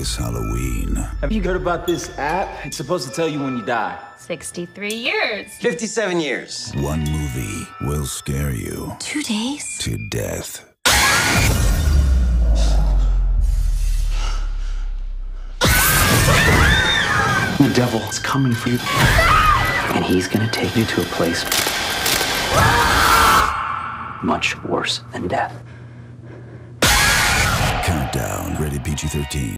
this Halloween. Have you heard about this app? It's supposed to tell you when you die. 63 years. 57 years. One movie will scare you Two days? to death. The devil is coming for you. And he's gonna take you to a place much worse than death. Countdown. Rated PG 13.